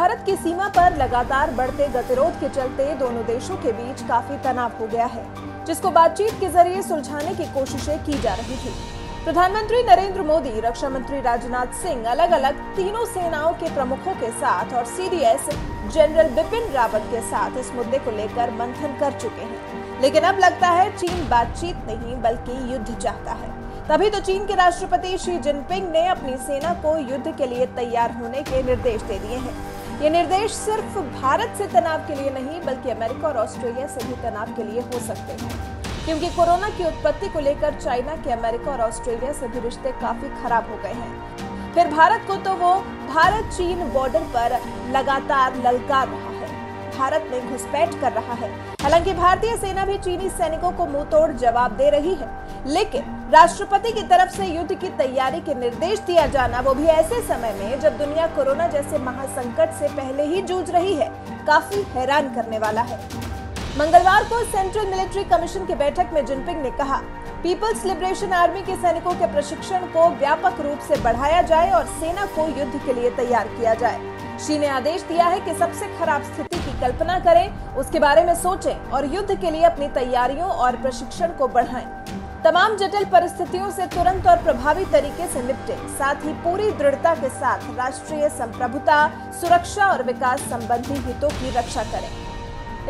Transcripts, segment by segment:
सीमा पर लगातार बढ़ते गतिरोध के चलते दोनों देशों के बीच काफ़ी तनाव हो गया है, जिसको बातचीत के ज़रिए सुलझाने की कोशिशें की जा रही थी। प्रधानमंत्री नरेंद्र मोदी रक्षा मंत्री राजनाथ सिंह अलग अलग तीनों सेनाओं के प्रमुखों के साथ और सीडीएस जनरल बिपिन रावत के साथ इस मुद्दे को लेकर मंथन कर चुके हैं। लेकिन अब लगता है चीन बातचीत नहीं, बल्कि युद्ध चाहता है। तभी तो चीन के राष्ट्रपति शी जिनपिंग ने अपनी सेना को युद्ध के लिए तैयार होने के निर्देश दे दिए हैं। ये निर्देश सिर्फ़ भारत से तनाव के लिए नहीं, बल्कि अमेरिका और ऑस्ट्रेलिया से भी तनाव के लिए हो सकते हैं। क्योंकि कोरोना की उत्पत्ति को लेकर चाइना के अमेरिका और ऑस्ट्रेलिया से भी रिश्ते काफ़ी खराब हो गए हैं। फिर भारत को तो वो भारत चीन बॉर्डर पर लगातार ललकार रहा। भारत में घुसपैठ कर रहा है। हालाँकि भारतीय सेना भी चीनी सैनिकों को मुँह तोड़ जवाब दे रही है। लेकिन राष्ट्रपति की तरफ़ से युद्ध की तैयारी के निर्देश दिया जाना, वो भी ऐसे समय में, जब दुनिया कोरोना जैसे महासंकट से पहले ही जूझ रही है, काफ़ी हैरान करने वाला है। मंगलवार को सेंट्रल मिलिट्री कमीशन की बैठक में जिनपिंग ने कहा, पीपल्स लिबरेशन आर्मी के सैनिकों के प्रशिक्षण को व्यापक रूप से बढ़ाया जाए और सेना को युद्ध के लिए तैयार किया जाए। शी ने आदेश दिया है कि सबसे खराब स्थिति की कल्पना करें, उसके बारे में सोचें और युद्ध के लिए अपनी तैयारियों और प्रशिक्षण को बढ़ाएँ। तमाम जटिल परिस्थितियों से तुरंत और प्रभावी तरीके से निपटे, साथ ही पूरी दृढ़ता के साथ राष्ट्रीय संप्रभुता, सुरक्षा और विकास संबंधी हितों की रक्षा करें।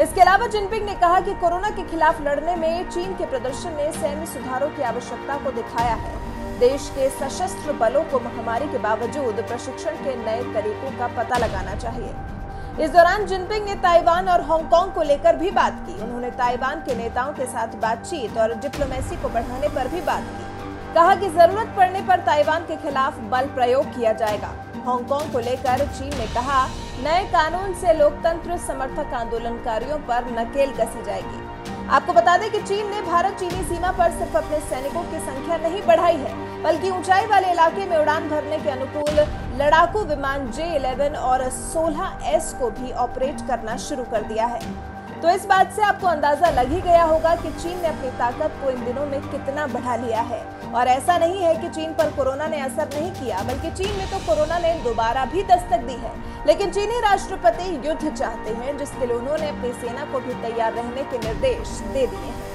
इसके अलावा जिनपिंग ने कहा कि कोरोना के खिलाफ लड़ने में चीन के प्रदर्शन ने सैन्य सुधारों की आवश्यकता को दिखाया है। देश के सशस्त्र बलों को महामारी के बावजूद प्रशिक्षण के नए तरीकों का पता लगाना चाहिए। इस दौरान जिनपिंग ने ताइवान और हांगकांग को लेकर भी बात की। उन्होंने ताइवान के नेताओं के साथ बातचीत और डिप्लोमेसी को बढ़ाने पर भी बात की। कहा कि ज़रूरत पड़ने पर ताइवान के खिलाफ बल प्रयोग किया जाएगा। हांगकांग को लेकर चीन ने कहा नए कानून से लोकतंत्र समर्थक आंदोलनकारियों पर नकेल कसी जाएगी। आपको बता दें कि चीन ने भारत चीनी सीमा पर सिर्फ़ अपने सैनिकों की संख्या नहीं बढ़ाई है, बल्कि ऊंचाई वाले इलाके में उड़ान भरने के अनुकूल लड़ाकू विमान जे इलेवन और 16 एस को भी ऑपरेट करना शुरू कर दिया है। तो इस बात से आपको अंदाज़ा लग ही गया होगा कि चीन ने अपनी ताकत को इन दिनों में कितना बढ़ा लिया है। और ऐसा नहीं है कि चीन पर कोरोना ने असर नहीं किया, बल्कि चीन में तो कोरोना ने दोबारा भी दस्तक दी है। लेकिन चीनी राष्ट्रपति युद्ध चाहते हैं, जिसके लिए उन्होंने अपनी सेना को भी तैयार रहने के निर्देश दे दिए हैं।